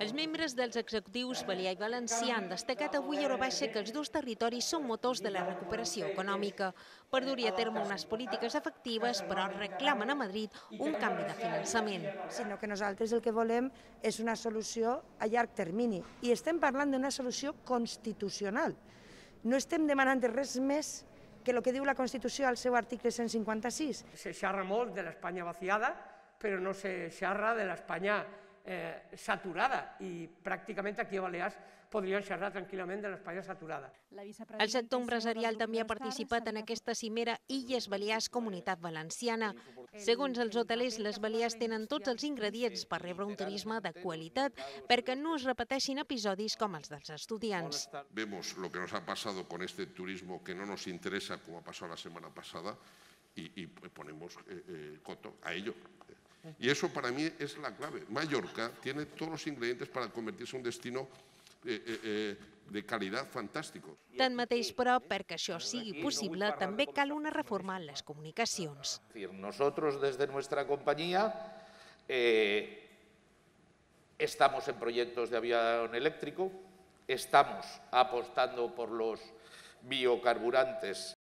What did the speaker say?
Els membres dels executius Balear i Valencià han destacat avui a Baixa que els dos territoris són motors de la recuperació econòmica. Per dur-hi a terme unes polítiques efectives, però reclamen a Madrid un canvi de finançament. sinó que nosaltres el que volem és una solució a llarg termini. I estem parlant d'una solució constitucional. No estem demanant res més que el que diu la Constitució al seu article 156. Se xerra molt de l'Espanya vaciada, però no se xerra de l'Espanya eh, saturada i pràcticament aquí a Balears podrien xerrar tranquil·lament de l'Espanya saturada. El sector empresarial també ha participat en aquesta cimera Illes Balears Comunitat Valenciana. Segons els hotelers, les Balears tenen tots els ingredients per rebre un turisme de qualitat perquè no es repeteixin episodis com els dels estudiants. Vemos lo que nos ha pasado con este turismo que no nos interesa, como ha pasado la semana pasada, y, y ponemos eh, eh, coto a ello. Y eso para mí es la clave. Mallorca tiene todos los ingredientes para convertirse en un destino eh, eh, eh, de calidad fantástico. Tanmateix, però, perquè això sigui possible, també cal una reforma en les comunicacions. Es decir, nosotros desde nuestra compañía eh, estamos en proyectos de avión eléctrico, estamos apostando por los biocarburantes